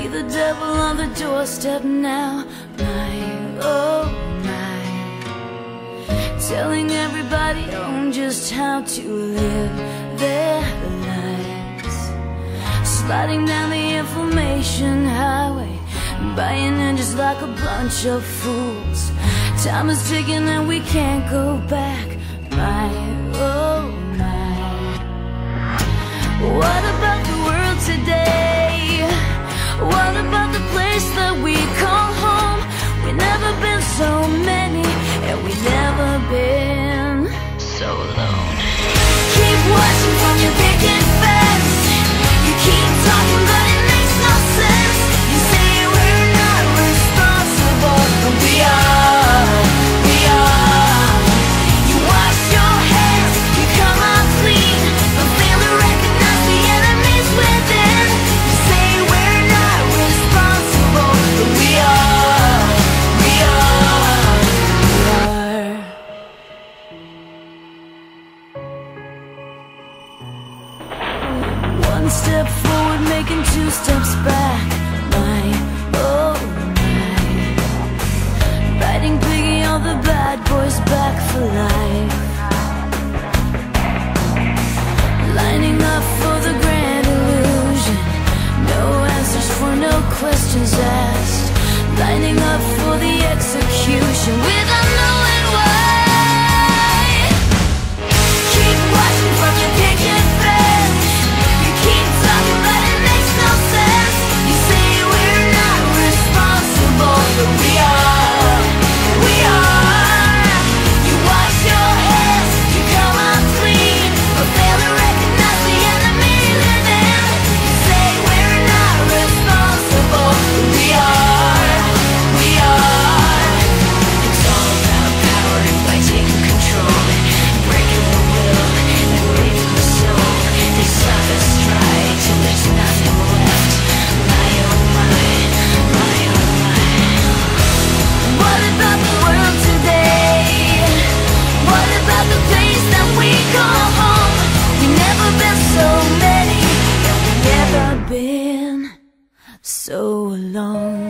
see the devil on the doorstep now. My, oh my. Telling everybody on just how to live their lives. Sliding down the information highway Buying in just like a bunch of fools. Time is ticking and we can't go back. My, oh my. What step forward, making two steps back. My, oh my. Riding Piggy all the bad boys back for life. Lining up for the grand illusion. No answers for no questions asked. Lining up for the execution. so long.